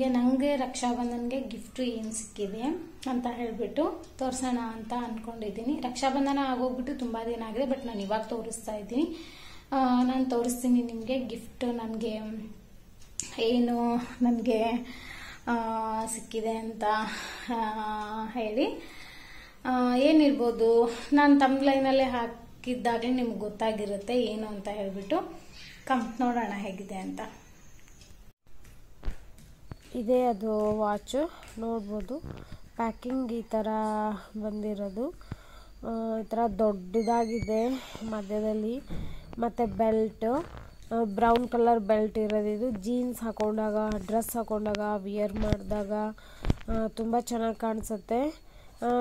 ನನಗೆ ರಕ್ಷಾಬಂಧನ್ಗೆ ಗಿಫ್ಟ್ ಏನು ಸಿಕ್ಕಿದೆ ಅಂತ ಹೇಳಿಬಿಟ್ಟು ತೋರಿಸೋಣ ಅಂತ ಅಂದ್ಕೊಂಡಿದ್ದೀನಿ ರಕ್ಷಾಬಂಧನ ಆಗೋಗ್ಬಿಟ್ಟು ತುಂಬ ದಿನ ಆಗಿದೆ, ಬಟ್ ನಾನು ಇವಾಗ ತೋರಿಸ್ತಾ ಇದ್ದೀನಿ. ನಾನು ತೋರಿಸ್ತೀನಿ ನಿಮಗೆ ಗಿಫ್ಟ್ ನನಗೆ ಏನು ನನಗೆ ಸಿಕ್ಕಿದೆ ಅಂತ ಹೇಳಿ. ಏನಿರ್ಬೋದು, ನಾನು ತಮ್ಲೈನಲ್ಲೇ ಹಾಕಿದ್ದಾಗಲೇ ನಿಮ್ಗೆ ಗೊತ್ತಾಗಿರುತ್ತೆ ಏನು ಅಂತ ಹೇಳ್ಬಿಟ್ಟು. ಕಂಪ್ ನೋಡೋಣ ಹೇಗಿದೆ ಅಂತ. ಇದೇ ಅದು ವಾಚು ನೋಡ್ಬೋದು. ಪ್ಯಾಕಿಂಗ್ ಈ ಥರ ಬಂದಿರೋದು. ಈ ಥರ ದೊಡ್ಡದಾಗಿದೆ ಮಧ್ಯದಲ್ಲಿ. ಮತ್ತು ಬೆಲ್ಟು ಬ್ರೌನ್ ಕಲರ್ ಬೆಲ್ಟ್ ಇರೋದು ಇದು. ಜೀನ್ಸ್ ಹಾಕೊಂಡಾಗ ಡ್ರೆಸ್ ಹಾಕೊಂಡಾಗ ವಿಯರ್ ಮಾಡಿದಾಗ ತುಂಬ ಚೆನ್ನಾಗಿ ಕಾಣಿಸುತ್ತೆ.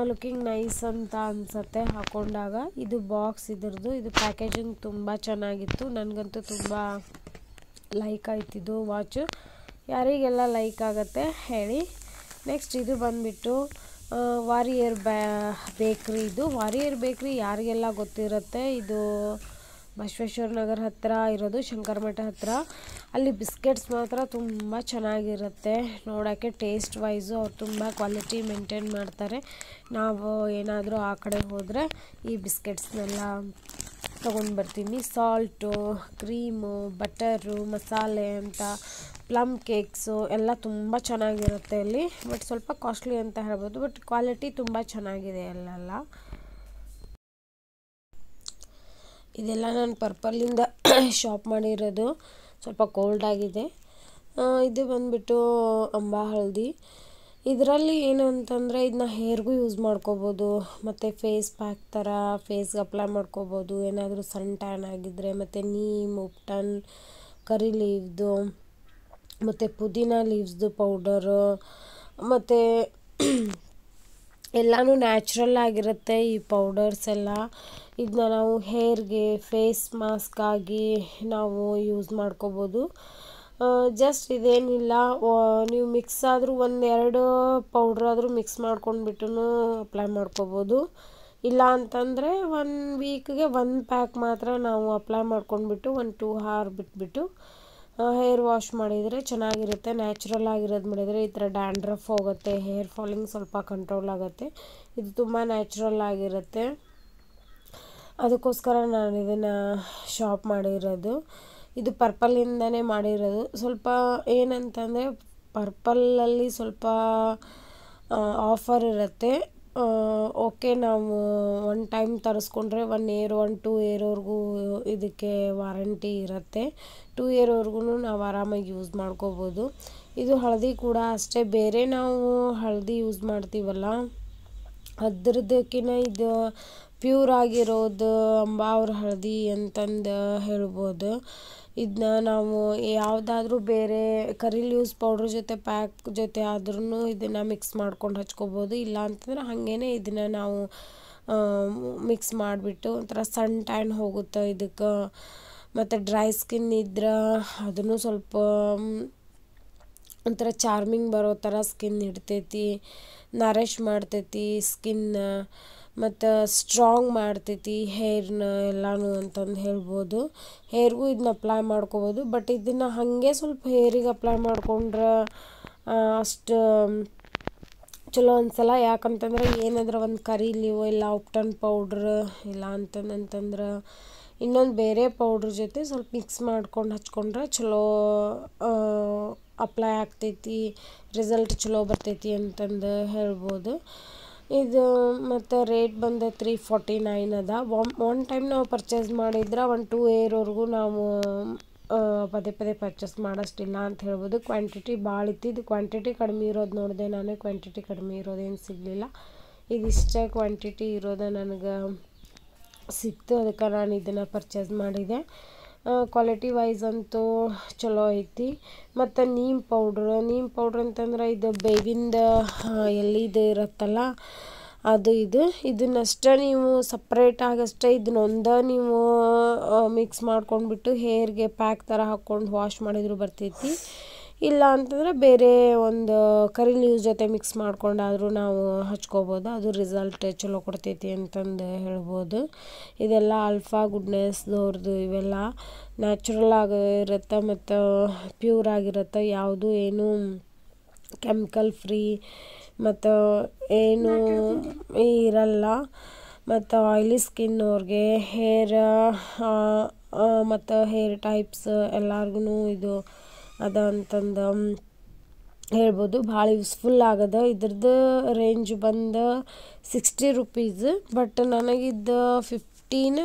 ಲುಕಿಂಗ್ ನೈಸ್ ಅಂತ ಅನ್ಸುತ್ತೆ ಹಾಕೊಂಡಾಗ. ಇದು ಬಾಕ್ಸ್ ಇದ್ರದ್ದು. ಇದು ಪ್ಯಾಕೇಜಿಂಗ್ ತುಂಬ ಚೆನ್ನಾಗಿತ್ತು. ನನಗಂತೂ ತುಂಬ ಲೈಕ್ ಆಯ್ತಿದ್ದು ವಾಚು ಯಾರಿಗೆಲ್ಲ ಲೈಕ್ ಆಗುತ್ತೆ ಹೇಳಿ. ನೆಕ್ಸ್ಟ್ ಇದು ಬಂದುಬಿಟ್ಟು ವಾರಿಯರ್ ಬ್ಯಾ ಬೇಕ್ರಿ ಇದು. ವಾರಿಯರ್ ಬೇಕ್ರಿ ಯಾರಿಗೆಲ್ಲ ಗೊತ್ತಿರುತ್ತೆ? ಇದು ಬಸವೇಶ್ವರ ನಗರ ಹತ್ತಿರ ಇರೋದು, ಶಂಕರಮಠ ಹತ್ತಿರ ಅಲ್ಲಿ ಬಿಸ್ಕೆಟ್ಸ್ ಮಾತ್ರ ತುಂಬ ಚೆನ್ನಾಗಿರುತ್ತೆ. ನೋಡೋಕ್ಕೆ ಟೇಸ್ಟ್ ವೈಸು ಅವ್ರು ತುಂಬ ಕ್ವಾಲಿಟಿ ಮೇಂಟೈನ್ ಮಾಡ್ತಾರೆ. ನಾವು ಏನಾದರೂ ಆ ಕಡೆ ಹೋದರೆ ಈ ಬಿಸ್ಕೆಟ್ಸ್ನೆಲ್ಲ ತೊಗೊಂಡು ಬರ್ತೀನಿ. ಸಾಲ್ಟು ಕ್ರೀಮು ಬಟರು ಮಸಾಲೆ ಅಂತ ಪ್ಲಮ್ ಕೇಕ್ಸು ಎಲ್ಲ ತುಂಬ ಚೆನ್ನಾಗಿರುತ್ತೆ ಇಲ್ಲಿ. ಬಟ್ ಸ್ವಲ್ಪ ಕಾಸ್ಟ್ಲಿ ಅಂತ ಹೇಳ್ಬೋದು. ಬಟ್ ಕ್ವಾಲಿಟಿ ತುಂಬ ಚೆನ್ನಾಗಿದೆ ಅಲ್ಲೆಲ್ಲ. ಇದೆಲ್ಲ ನಾನು ಪರ್ಪಲಿಂದ ಶಾಪ್ ಮಾಡಿರೋದು. ಸ್ವಲ್ಪ ಕೋಲ್ಡ್ ಆಗಿದೆ. ಇದು ಬಂದುಬಿಟ್ಟು ಅಂಬಾ ಹಳದಿ. ಇದರಲ್ಲಿ ಏನು ಅಂತಂದರೆ ಇದನ್ನ ಹೇರ್ಗೂ ಯೂಸ್ ಮಾಡ್ಕೋಬೋದು. ಮತ್ತು ಫೇಸ್ ಪ್ಯಾಕ್ ಥರ ಫೇಸ್ಗೆ ಅಪ್ಲೈ ಮಾಡ್ಕೋಬೋದು. ಏನಾದರೂ ಸನ್ ಟ್ಯಾನ್ ಆಗಿದ್ದರೆ ಮತ್ತು ನೀಮ್ ಉಪ್ಟನ್ ಕರಿ ಲೀವ್ದು ಮತ್ತು ಪುದೀನ ಲೀವ್ಸ್ದು ಪೌಡರು ಮತ್ತು ಎಲ್ಲನೂ ನ್ಯಾಚುರಲ್ ಆಗಿರುತ್ತೆ ಈ ಪೌಡರ್ಸ್ ಎಲ್ಲ. ಇದನ್ನ ನಾವು ಹೇರ್ಗೆ ಫೇಸ್ ಮಾಸ್ಕಾಗಿ ನಾವು ಯೂಸ್ ಮಾಡ್ಕೋಬೋದು. ಜಸ್ಟ್ ಇದೇನಿಲ್ಲ ನೀವು ಮಿಕ್ಸ್ ಆದರೂ ಒಂದೆರಡು ಪೌಡ್ರ್ ಆದರೂ ಮಿಕ್ಸ್ ಮಾಡ್ಕೊಂಡ್ಬಿಟ್ಟು ಅಪ್ಲೈ ಮಾಡ್ಕೋಬೋದು. ಇಲ್ಲ ಅಂತಂದರೆ ಒನ್ ವೀಕ್ಗೆ ಒಂದು ಪ್ಯಾಕ್ ಮಾತ್ರ ನಾವು ಅಪ್ಲೈ ಮಾಡ್ಕೊಂಡ್ಬಿಟ್ಟು ಒಂದು ಟೂ ಹಾರ್ ಬಿಟ್ಬಿಟ್ಟು ಹೇರ್ ವಾಶ್ ಮಾಡಿದರೆ ಚೆನ್ನಾಗಿರುತ್ತೆ ನ್ಯಾಚುರಲ್ ಆಗಿರೋದು ಮಾಡಿದರೆ ಈ ಥರ ಡ್ಯಾಂಡ್ರಫ್ ಹೋಗುತ್ತೆ ಹೇರ್ ಫಾಲಿಂಗ್ ಸ್ವಲ್ಪ ಕಂಟ್ರೋಲ್ ಆಗುತ್ತೆ. ಇದು ತುಂಬ ನ್ಯಾಚುರಲ್ ಆಗಿರುತ್ತೆ. ಅದಕ್ಕೋಸ್ಕರ ನಾನು ಇದನ್ನು ಶಾಪ್ ಮಾಡಿರೋದು. ಇದು ಪರ್ಪಲಿಂದನೇ ಮಾಡಿರೋದು. ಸ್ವಲ್ಪ ಏನಂತಂದರೆ ಪರ್ಪಲಲ್ಲಿ ಸ್ವಲ್ಪ ಆಫರ್ ಇರುತ್ತೆ. ಓಕೆ ನಾವು ಒನ್ ಟೈಮ್ ತರಿಸ್ಕೊಂಡ್ರೆ ಒನ್ ಇಯರ್ ಒನ್ ಟೂ ಇಯರ್ವರೆಗೂ ಇದಕ್ಕೆ ವಾರಂಟಿ ಇರುತ್ತೆ. ಟೂ ಇಯರ್ವರೆಗೂ ನಾವು ಆರಾಮಾಗಿ ಯೂಸ್ ಮಾಡ್ಕೋಬೋದು. ಇದು ಹಳದಿ ಕೂಡ ಅಷ್ಟೇ, ಬೇರೆ ನಾವು ಹಳದಿ ಯೂಸ್ ಮಾಡ್ತೀವಲ್ಲ ಅದ್ರದ್ದಕ್ಕಿಂತ ಇದು ಪ್ಯೂರ್ ಆಗಿರೋದು ಅಂಬಾವ್ರ ಹಳದಿ ಅಂತಂದು ಹೇಳ್ಬೋದು. ಇದನ್ನ ನಾವು ಯಾವುದಾದ್ರೂ ಬೇರೆ ಕರಿ ಲೀವ್ಸ್ ಪೌಡ್ರ್ ಜೊತೆ ಪ್ಯಾಕ್ ಜೊತೆ ಆದ್ರೂ ಇದನ್ನು ಮಿಕ್ಸ್ ಮಾಡ್ಕೊಂಡು ಹಚ್ಕೋಬೋದು. ಇಲ್ಲ ಅಂತಂದ್ರೆ ಹಾಗೇನೆ ಇದನ್ನು ನಾವು ಮಿಕ್ಸ್ ಮಾಡಿಬಿಟ್ಟು ಒಂಥರ ಸನ್ ಟ್ಯಾನ್ ಹೋಗುತ್ತೆ ಇದಕ್ಕೆ. ಮತ್ತು ಡ್ರೈ ಸ್ಕಿನ್ ಇದ್ರೆ ಅದನ್ನು ಸ್ವಲ್ಪ, ಒಂಥರ ಚಾರ್ಮಿಂಗ್ ಬರೋ ಥರ ಸ್ಕಿನ್ ಇಡ್ತೈತಿ. ನರಿಷ್ ಮಾಡ್ತೈತಿ ಸ್ಕಿನ್ ಮತ್ತು ಸ್ಟ್ರಾಂಗ್ ಮಾಡ್ತೈತಿ ಹೇರ್ನ ಎಲ್ಲಾನು ಅಂತಂದು ಹೇಳ್ಬೋದು. ಹೇರ್ಗೂ ಇದನ್ನ ಅಪ್ಲೈ ಮಾಡ್ಕೋಬೋದು. ಬಟ್ ಇದನ್ನು ಹಾಗೆ ಸ್ವಲ್ಪ ಹೇರಿಗೆ ಅಪ್ಲೈ ಮಾಡ್ಕೊಂಡ್ರೆ ಅಷ್ಟು ಚಲೋ ಅನ್ಸಲ್ಲ. ಯಾಕಂತಂದ್ರೆ ಏನಾದ್ರೂ ಒಂದು ಕರಿ ಕರೀಲಿವೋ ಇಲ್ಲ ಉಪ್ಟನ್ ಪೌಡ್ರ್ ಇಲ್ಲ ಅಂತಂದಂತಂದ್ರೆ ಇನ್ನೊಂದು ಬೇರೆ ಪೌಡ್ರ್ ಜೊತೆ ಸ್ವಲ್ಪ ಮಿಕ್ಸ್ ಮಾಡ್ಕೊಂಡು ಹಚ್ಕೊಂಡ್ರೆ ಚಲೋ ಅಪ್ಲೈ ಆಗ್ತೈತಿ. ರಿಸಲ್ಟ್ ಚಲೋ ಬರ್ತೈತಿ ಅಂತಂದು ಹೇಳ್ಬೋದು. ಇದು ಮತ್ತು ರೇಟ್ ಬಂದ ತ್ರೀ ಫೋರ್ಟಿ ನೈನ್ ಅದ. ಒನ್ ಒನ್ ಟೈಮ್ ನಾವು ಪರ್ಚೇಸ್ ಮಾಡಿದ್ರೆ ಒಂದು ಟೂ ಇಯರ್ವರೆಗೂ ನಾವು ಪದೇ ಪದೇ ಪರ್ಚೇಸ್ ಮಾಡೋಷ್ಟಿಲ್ಲ ಅಂತ ಹೇಳ್ಬೋದು. ಕ್ವಾಂಟಿಟಿ ಭಾಳ ಇತ್ತು. ಇದು ಕ್ವಾಂಟಿಟಿ ಕಡಿಮೆ ಇರೋದು ನೋಡಿದೆ ನಾನು. ಕ್ವಾಂಟಿಟಿ ಕಡಿಮೆ ಇರೋದೇನು ಸಿಗಲಿಲ್ಲ. ಇದಿಷ್ಟೇ ಕ್ವಾಂಟಿಟಿ ಇರೋದು ನನಗೆ ಸಿಕ್ತು. ಅದಕ್ಕೆ ನಾನು ಇದನ್ನು ಪರ್ಚೇಸ್ ಮಾಡಿದೆ. ಕ್ವಾಲಿಟಿ ವೈಸ್ ಅಂತೂ ಚಲೋ ಐತಿ. ಮತ್ತು ನೀಮ್ ಪೌಡ್ರ್ ನೀಮ್ ಪೌಡ್ರ್ ಅಂತಂದ್ರೆ ಇದು ಬೇವಿಂದ ಎಲ್ಲಿದು ಇರುತ್ತಲ್ಲ, ಅದು ಇದು. ಇದನ್ನಷ್ಟೇ ನೀವು ಸಪ್ರೇಟಾಗಷ್ಟೇ ಇದನ್ನೊಂದ ನೀವು ಮಿಕ್ಸ್ ಮಾಡ್ಕೊಂಡ್ಬಿಟ್ಟು ಹೇರ್ಗೆ ಪ್ಯಾಕ್ ಥರ ಹಾಕ್ಕೊಂಡು ವಾಶ್ ಮಾಡಿದ್ರು ಬರ್ತೈತಿ. ಇಲ್ಲ ಅಂತಂದರೆ ಬೇರೆ ಒಂದು ಕರಿ ಲೀವ್ಸ್ ಜೊತೆ ಮಿಕ್ಸ್ ಮಾಡ್ಕೊಂಡಾದರೂ ನಾವು ಹಚ್ಕೋಬೋದು. ಅದು ರಿಸಲ್ಟ್ ಚಲೋ ಕೊಡ್ತೈತಿ ಅಂತಂದು ಹೇಳ್ಬೋದು. ಇದೆಲ್ಲ ಅಲ್ಫಾ ಗುಡ್ನೆಸ್ದವ್ರದ್ದು ಇವೆಲ್ಲ ನ್ಯಾಚುರಲ್ ಆಗಿರುತ್ತೆ ಮತ್ತು ಪ್ಯೂರ್ ಆಗಿರುತ್ತೆ. ಯಾವುದು ಏನು ಕೆಮಿಕಲ್ ಫ್ರೀ ಮತ್ತು ಏನು ಇರಲ್ಲ. ಮತ್ತು ಆಯ್ಲಿ ಸ್ಕಿನ್ ಅವ್ರಿಗೆ ಹೇರ್ ಮತ್ತು ಹೇರ್ ಟೈಪ್ಸ್ ಎಲ್ಲಾರ್ಗು ಇದು ಅದ ಅಂತಂದು ಹೇಳ್ಬೋದು. ಭಾಳ ಯೂಸ್ಫುಲ್ ಆಗದ. ಇದ್ರದ್ದು ರೇಂಜ್ ಬಂದು ಸಿಕ್ಸ್ಟಿ ರುಪೀಸ್ ಬಟ್ ನನಗಿದ್ದು ಫಿಫ್ಟೀನ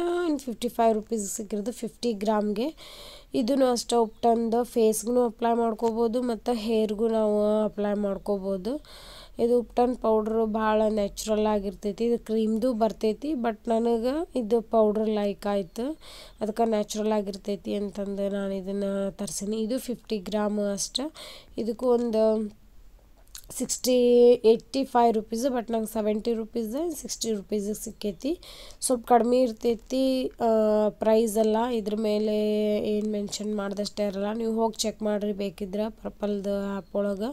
ಫಿಫ್ಟಿ ಫೈವ್ ರುಪೀಸ್ ಸಿಕ್ಕಿರೋದು ಫಿಫ್ಟಿ ಗ್ರಾಮ್ಗೆ. ಇದನ್ನು ಅಷ್ಟೇ ಉಪ್ಟಂದು ಫೇಸ್ಗೂ ಅಪ್ಲೈ ಮಾಡ್ಕೋಬೋದು, ಮತ್ತು ಹೇರ್ಗೂ ನಾವು ಅಪ್ಲೈ ಮಾಡ್ಕೋಬೋದು. ಇದು ಉಪ್ಟನ್ ಪೌಡ್ರು ಭಾಳ ನ್ಯಾಚುರಲ್ ಆಗಿರ್ತೈತಿ, ಇದು ಕ್ರೀಮ್ದು ಬರ್ತೈತಿ ಬಟ್ ನನಗೆ ಇದು ಪೌಡ್ರ್ ಲೈಕ್ ಆಯ್ತು. ಅದಕ್ಕೆ ನ್ಯಾಚುರಲ್ ಆಗಿರ್ತೈತಿ ಅಂತಂದು ನಾನು ಇದನ್ನು ತರ್ಸೀನಿ. ಇದು ಫಿಫ್ಟಿ ಗ್ರಾಮ್ ಅಷ್ಟೆ. ಇದಕ್ಕೂ ಒಂದು sixty eighty five rupees, but ನಂಗೆ ಸೆವೆಂಟಿ ರುಪೀಸ್ ಸಿಕ್ಸ್ಟಿ ರುಪೀಸಿಗೆ ಸಿಕ್ಕೈತಿ. ಸ್ವಲ್ಪ ಕಡಿಮೆ ಇರ್ತೈತಿ ಪ್ರೈಸ್ ಎಲ್ಲ. ಇದ್ರ ಮೇಲೆ ಏನು ಮೆನ್ಷನ್ ಮಾಡ್ದಷ್ಟೇ ಇರಲ್ಲ. ನೀವು ಹೋಗಿ ಚೆಕ್ ಮಾಡಿರಿ, ಬೇಕಿದ್ರೆ ಪರ್ಪಲ್ದು ಆ್ಯಪ್ ಒಳಗೆ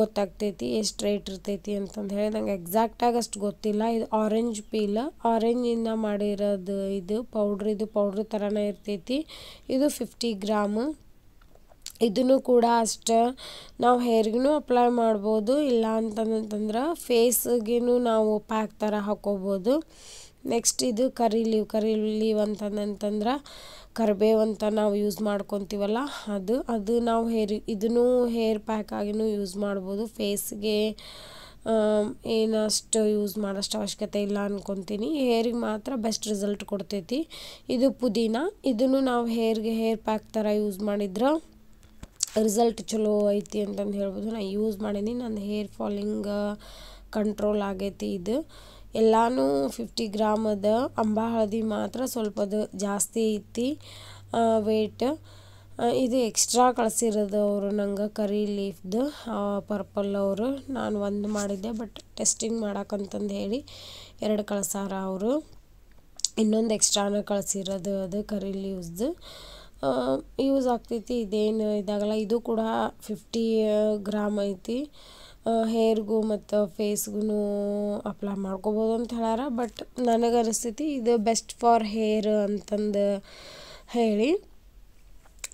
ಗೊತ್ತಾಗ್ತೈತಿ, ಎಷ್ಟು ರೇಟ್ ಇರ್ತೈತಿ ಅಂತಂದು ಹೇಳಿ. ನಂಗೆ ಎಕ್ಸಾಕ್ಟಾಗಿ ಅಷ್ಟು ಗೊತ್ತಿಲ್ಲ. ಇದು ಆರೆಂಜ್ ಪೀಲ್ ಆರೆಂಜಿಂದ ಮಾಡಿರೋದು ಇದು ಪೌಡ್ರ್ ಇದು ಪೌಡ್ರ್ ಥರನೇ ಇರ್ತೈತಿ. ಇದು ಫಿಫ್ಟಿ ಗ್ರಾಮು. ಇದನ್ನು ಕೂಡ ಅಷ್ಟೇ ನಾವು ಹೇರ್ಗೂ ಅಪ್ಲೈ ಮಾಡ್ಬೋದು, ಇಲ್ಲ ಅಂತಂತಂದ್ರೆ ಫೇಸ್ಗೇನು ನಾವು ಪ್ಯಾಕ್ ಥರ ಹಾಕೋಬೋದು. ನೆಕ್ಸ್ಟ್ ಇದು ಕರಿ ಲೀವ್ ಕರಿ ಲೀವ್ ಅಂತಂದಂತಂದ್ರೆ ಕರಿಬೇವು ಅಂತ ನಾವು ಯೂಸ್ ಮಾಡ್ಕೊತೀವಲ್ಲ, ಅದು ಅದು ನಾವು ಹೇರ್, ಇದನ್ನು ಹೇರ್ ಪ್ಯಾಕ್ ಆಗಿನೂ ಯೂಸ್ ಮಾಡ್ಬೋದು. ಫೇಸ್ಗೆ ಏನಷ್ಟು ಯೂಸ್ ಮಾಡೋಷ್ಟು ಅವಶ್ಯಕತೆ ಇಲ್ಲ ಅಂದ್ಕೊತೀನಿ ಹೇರಿಗೆ ಮಾತ್ರ ಬೆಸ್ಟ್ ರಿಸಲ್ಟ್ ಕೊಡ್ತೈತಿ. ಇದು ಪುದೀನ, ಇದನ್ನು ನಾವು ಹೇರ್ಗೆ ಹೇರ್ ಪ್ಯಾಕ್ ಥರ ಯೂಸ್ ಮಾಡಿದ್ರೆ ರಿಸಲ್ಟ್ ಚಲೋ ಐತಿ ಅಂತಂದು ಹೇಳ್ಬೋದು. ನಾನು ಯೂಸ್ ಮಾಡೀನಿ. ನನ್ನ ಹೇರ್ ಫಾಲಿಂಗ್ ಕಂಟ್ರೋಲ್ ಆಗೈತಿ ಇದು. ಎಲ್ಲಾನು ಫಿಫ್ಟಿ ಗ್ರಾಮ್ ಅದ. ಅಂಬಾ ಹಳದಿ ಮಾತ್ರ ಸ್ವಲ್ಪ ಅದು ಜಾಸ್ತಿ ಐತಿ ವೇಟ್ ಇದು ಎಕ್ಸ್ಟ್ರಾ ಕಳಿಸಿರೋದು ಅವರು ನಂಗೆ ಕರಿ ಲೀಫ್ದು ಪರ್ಪಲ್ ಅವರು. ನಾನು ಒಂದು ಮಾಡಿದ್ದೆ ಬಟ್ ಟೆಸ್ಟಿಂಗ್ ಮಾಡಕ್ಕಂತಂದು ಹೇಳಿ ಎರಡು ಕಳ್ಸಾರ ಅವರು. ಇನ್ನೊಂದು ಎಕ್ಸ್ಟ್ರಾನ ಕಳಿಸಿರೋದು ಅದು ಕರಿ ಲೀವ್ಸ್ದು ಯೂಸ್ ಆಗ್ತೈತಿ. ಇದೇನು ಇದಾಗಲ್ಲ, ಇದು ಕೂಡ ಫಿಫ್ಟಿ ಗ್ರಾಮ್ ಐತಿ. ಹೇರ್ಗೂ ಮತ್ತು ಫೇಸ್ಗೂ ಅಪ್ಲೈ ಮಾಡ್ಕೋಬೋದು ಅಂತ ಹೇಳಾರ. ಬಟ್ ನನಗೆ ಅನಿಸ್ತೈತಿ, ಇದು ಬೆಸ್ಟ್ ಫಾರ್ ಹೇರ್ ಅಂತಂದು ಹೇಳಿ.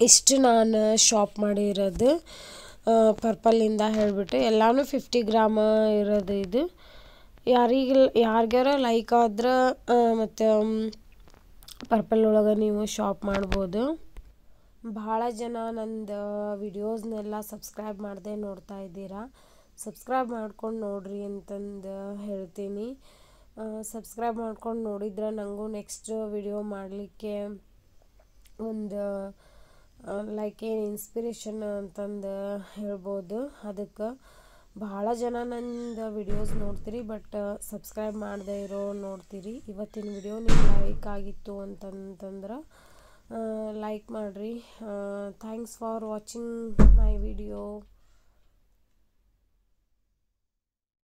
ಇಷ್ಟು ನಾನು ಶಾಪ್ ಮಾಡಿರೋದು. ಪರ್ಪಲಿಂದ ಹೇಳಿಬಿಟ್ಟು ಎಲ್ಲನೂ ಫಿಫ್ಟಿ ಗ್ರಾಮ ಇರೋದು ಇದು. ಯಾರಿಗಿಲ್ಲ ಯಾರಿಗಾರ ಲೈಕ್ ಆದ್ರೆ ಮತ್ತು ಪರ್ಪಲ್ ಒಳಗೆ ನೀವು ಶಾಪ್ ಮಾಡ್ಬೋದು. ಭಾಳ ಜನ ನಂದು ವಿಡಿಯೋಸ್ನೆಲ್ಲ ಸಬ್ಸ್ಕ್ರೈಬ್ ಮಾಡದೆ ನೋಡ್ತಾ ಇದ್ದೀರಾ. ಸಬ್ಸ್ಕ್ರೈಬ್ ಮಾಡ್ಕೊಂಡು ನೋಡ್ರಿ ಅಂತಂದು ಹೇಳ್ತೀನಿ. ಸಬ್ಸ್ಕ್ರೈಬ್ ಮಾಡ್ಕೊಂಡು ನೋಡಿದ್ರೆ ನನಗೂ ನೆಕ್ಸ್ಟ್ ವಿಡಿಯೋ ಮಾಡಲಿಕ್ಕೆ ಒಂದು ಲೈಕ್ ಏನು ಇನ್ಸ್ಪಿರೇಷನ್ ಅಂತಂದು ಹೇಳ್ಬೋದು. ಅದಕ್ಕೆ ಭಾಳ ಜನ ನಂದು ವಿಡಿಯೋಸ್ ನೋಡ್ತೀರಿ ಬಟ್ ಸಬ್ಸ್ಕ್ರೈಬ್ ಮಾಡದೇ ಇರೋ ನೋಡ್ತೀರಿ. ಇವತ್ತಿನ ವಿಡಿಯೋ ನಿಮ್ಗೆ ಲೈಕ್ ಆಗಿತ್ತು ಅಂತಂತಂದ್ರೆ ಲೈಕ್ ಮಾಡಿರಿ thanks for watching my video